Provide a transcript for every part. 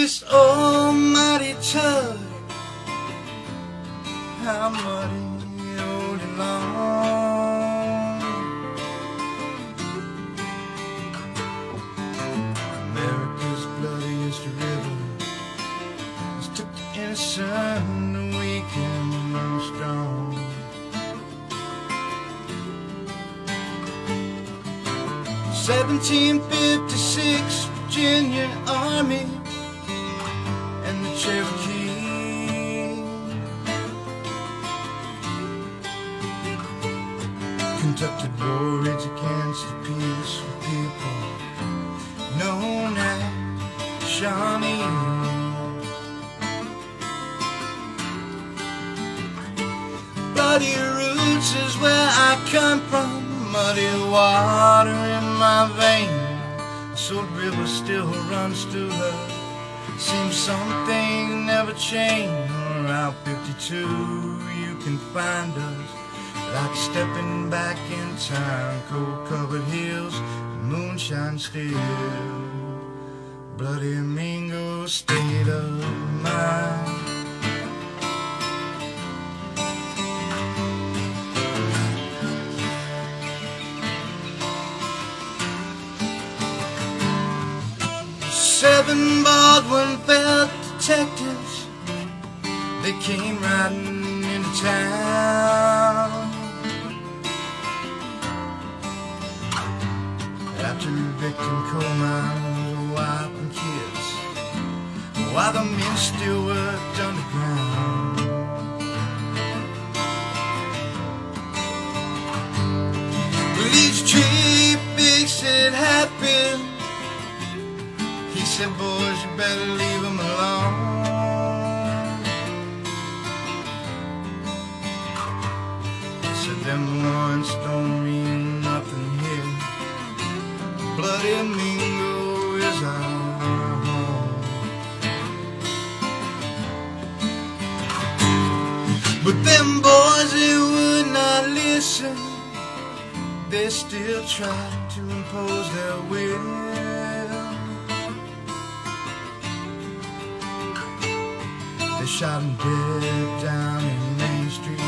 this almighty tug. How muddy all day long. America's bloodiest river has took the innocent, the weak and strong. Seventeen fifty six Virginia Army and Cherokee. Conducted war against the peaceful people known as Shawnee. Bloody roots is where I come from. Muddy water in my veins. Salt River still runs through her. Seems something never changed. Route 52, you can find us. Like stepping back in time. Cold covered hills, moonshine still. Bloody Mingo state of mind. Seven Baldwin Felts detectives. They came riding into town. After evicting coal mines, wiping kids While the men still worked underground said, boys, you better leave him alone. Said, them ones don't mean nothing here. Bloody Mingo is our home. But them boys, they would not listen. They still tried to impose their will. Shot him dead down in Main Street.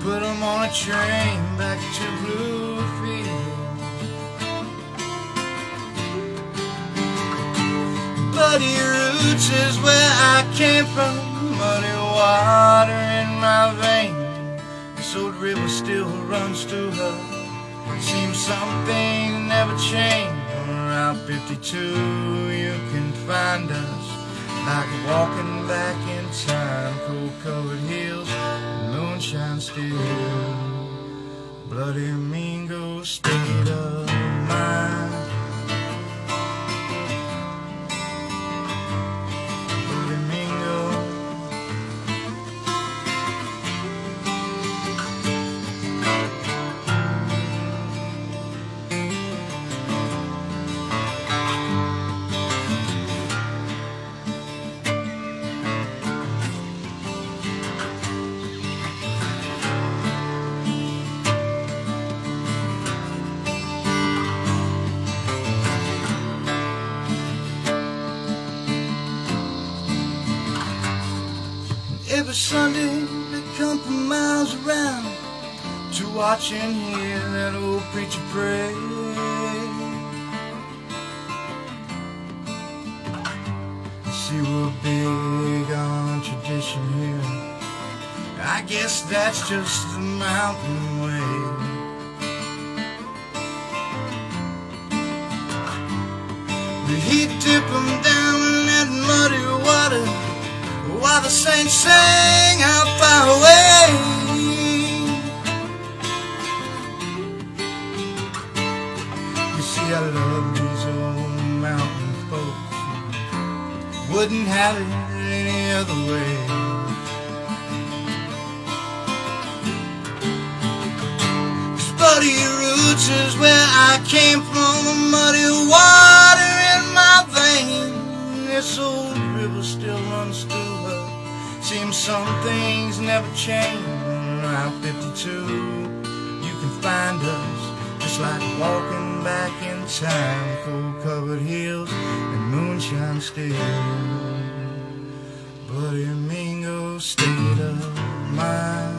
Put him on a train back to Bluefield. Bloody roots is where I came from. Muddy water in my veins. This old river still runs through her. Seems something never changed. On Route 52, you can find us. Like walking back in time, cold covered hills, moonshine still. Bloody Mingo state of Every Sunday they come from miles around to watch and hear that old preacher pray. See, we're big on tradition here. I guess that's just the mountain way. The heat dip 'em down in that muddy water while the saints sing how far away. You see, I love these old mountain folks. Wouldn't have it any other way. Cause Bloody Roots is where I came from, some things never change. Route 52, you can find us just like walking back in time. Cold snow-covered hills and moonshine still. Bloody Mingo state of mind.